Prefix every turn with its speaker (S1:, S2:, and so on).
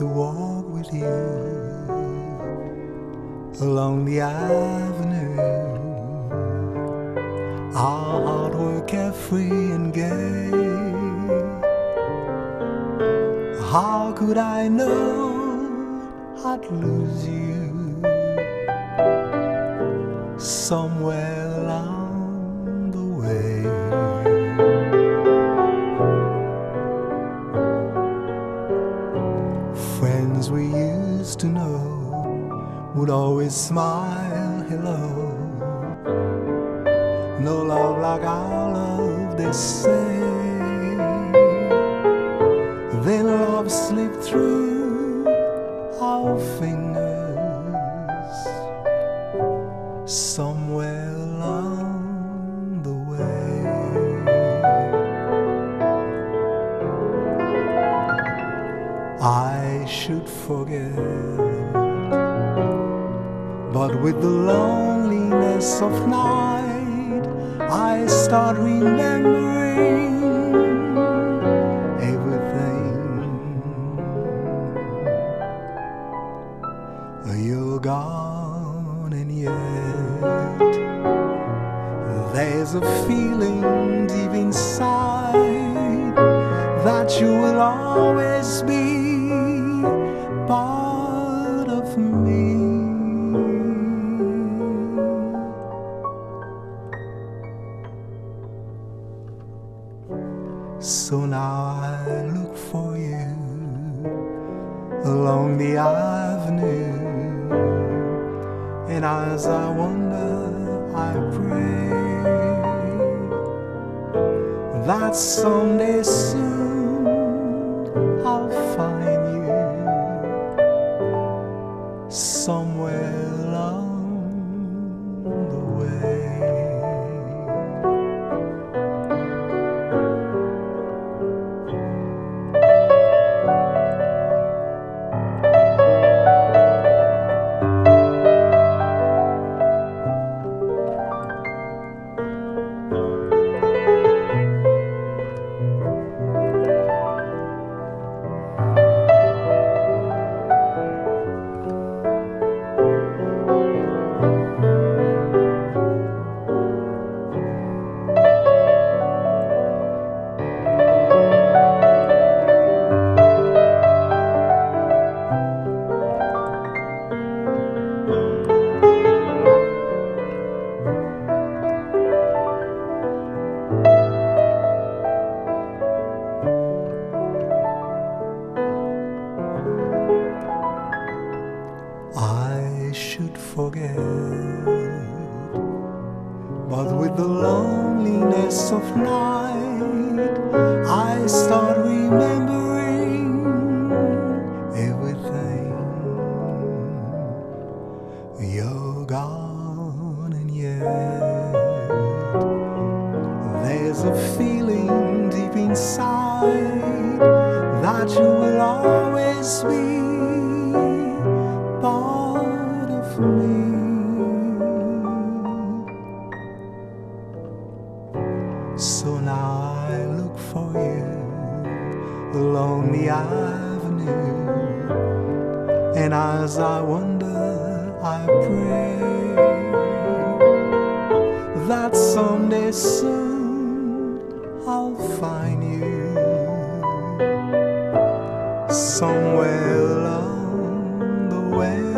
S1: to walk with you along the avenue. Our heart were carefree and gay. How could I know I'd lose you somewhere to know would always smile hello. No love like our love, they say. Then love slipped through our I should forget, but with the loneliness of night, I start remembering everything. You're gone, and yet there's a feeling deep inside that you will always be part of me. So now I look for you along the avenue, and as I wander, I pray that someday soon I'll find you somewhere along but with the loneliness of night, I start remembering everything. You're gone, and yet there's a feeling deep inside that you will always be So now I look for you along the avenue, and as I wander, I pray that someday soon I'll find you somewhere along the way.